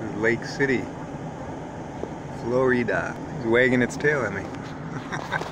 This is Lake City, Florida. He's wagging its tail at me.